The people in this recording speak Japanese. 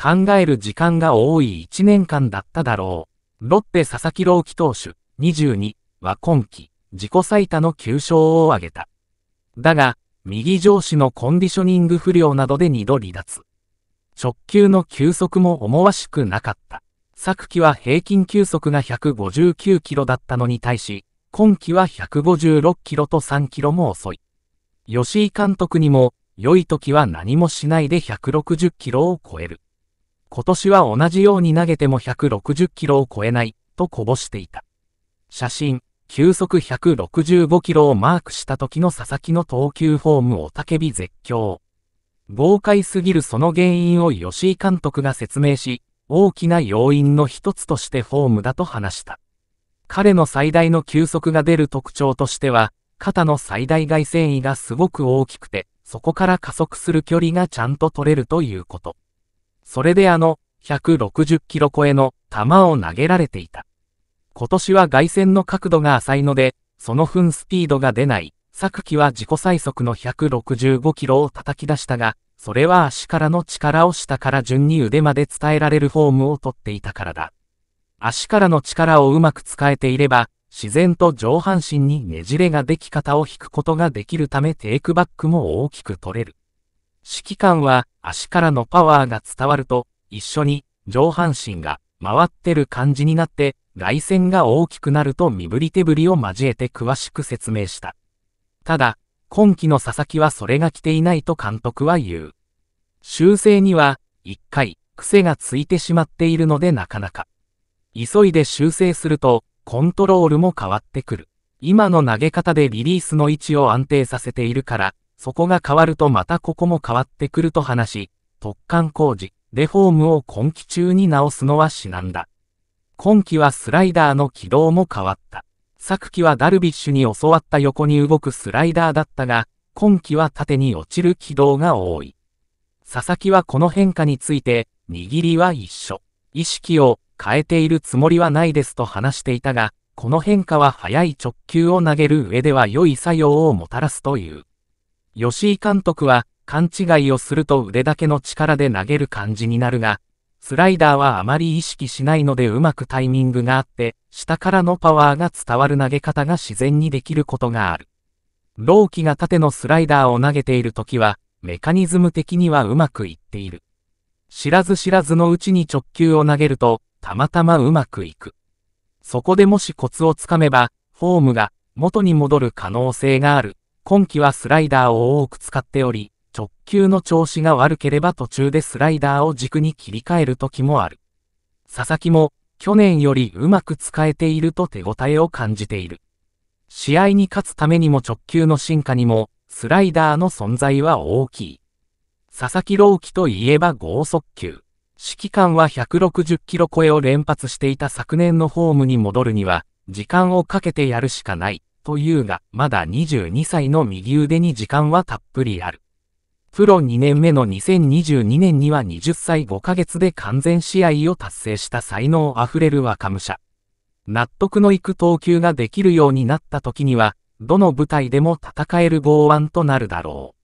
考える時間が多い1年間だっただろう。ロッテ佐々木朗希投手22は今季自己最多の9勝を挙げた。だが、右上司のコンディショニング不良などで2度離脱。直球の球速も思わしくなかった。昨季は平均球速が159キロだったのに対し、今季は156キロと3キロも遅い。吉井監督にも、良い時は何もしないで160キロを超える。今年は同じように投げても160キロを超えない、とこぼしていた。写真、球速165キロをマークした時の佐々木の投球フォームを叫び絶叫。豪快すぎるその原因を吉井監督が説明し、大きな要因の一つとしてフォームだと話した。彼の最大の球速が出る特徴としては、肩の最大外繊維がすごく大きくて、そこから加速する距離がちゃんと取れるということ。それであの、160キロ超えの球を投げられていた。今年は外線の角度が浅いので、その分スピードが出ない。昨季は自己最速の165キロを叩き出したが、それは足からの力を下から順に腕まで伝えられるフォームをとっていたからだ。足からの力をうまく使えていれば、自然と上半身にねじれができ方を引くことができるためテイクバックも大きく取れる。指揮官は足からのパワーが伝わると、一緒に上半身が回ってる感じになって、外線が大きくなると身振り手振りを交えて詳しく説明した。ただ、今季の佐々木はそれが来ていないと監督は言う。修正には、一回、癖がついてしまっているのでなかなか。急いで修正すると、コントロールも変わってくる。今の投げ方でリリースの位置を安定させているから、そこが変わるとまたここも変わってくると話し、特貫工事、レフォームを今季中に直すのは至難だ。今季はスライダーの軌道も変わった。昨季はダルビッシュに教わった横に動くスライダーだったが、今季は縦に落ちる軌道が多い。佐々木はこの変化について、握りは一緒。意識を変えているつもりはないですと話していたが、この変化は速い直球を投げる上では良い作用をもたらすという。吉井監督は、勘違いをすると腕だけの力で投げる感じになるが、スライダーはあまり意識しないのでうまくタイミングがあって、下からのパワーが伝わる投げ方が自然にできることがある。ローが縦のスライダーを投げているときは、メカニズム的にはうまくいっている。知らず知らずのうちに直球を投げると、たまたまうまくいく。そこでもしコツをつかめば、フォームが元に戻る可能性がある。今季はスライダーを多く使っており、直球の調子が悪ければ途中でスライダーを軸に切り替える時もある。佐々木も去年よりうまく使えていると手応えを感じている。試合に勝つためにも直球の進化にもスライダーの存在は大きい。佐々木朗希といえば剛速球。指揮官は160キロ超えを連発していた昨年のフォームに戻るには、時間をかけてやるしかない、というが、まだ22歳の右腕に時間はたっぷりある。プロ2年目の2022年には20歳5ヶ月で完全試合を達成した才能あふれる若武者。納得のいく投球ができるようになった時には、どの舞台でも戦える剛腕となるだろう。